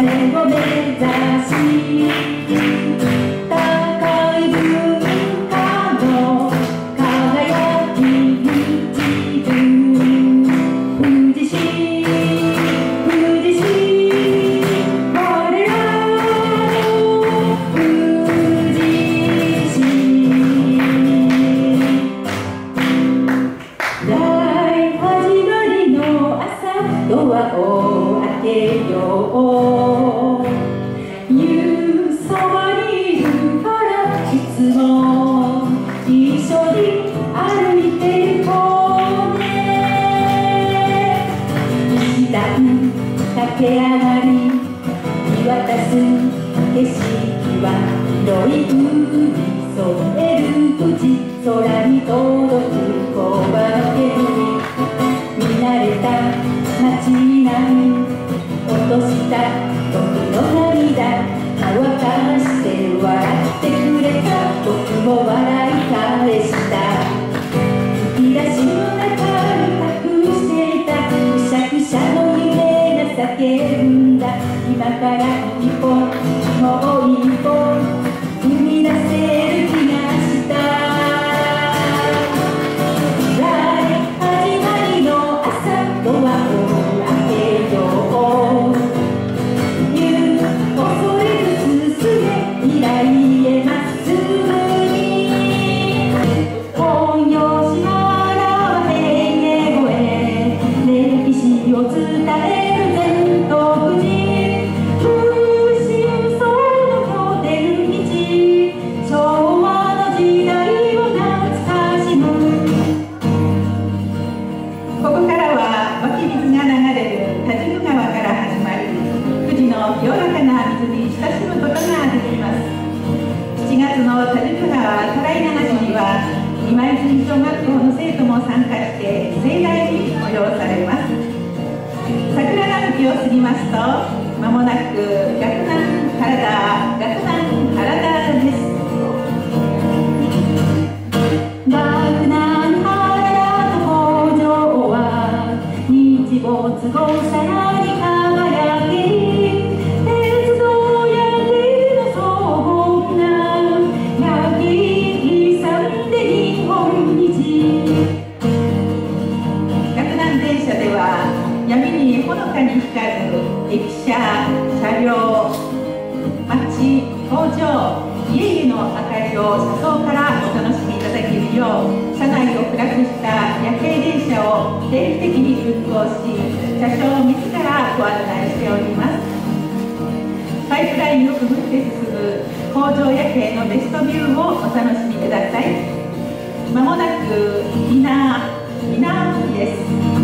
Vai, け上がり見渡す景色は広い海添える土空に飛る？叫んだ今から一歩もう一歩踏み出せる西小学校の生徒も参加して盛大に催されます。桜並木を過ぎますと間もなくに光る駅舎車両町工場家々の明かりを車窓からお楽しみいた。だけるよう車内を暗くした。夜景電車を定期的に運行し車掌自らご案内しておりますパイプラインをくぐって進む工場夜景のベストビューをお楽しみくださいまもなく稲稲です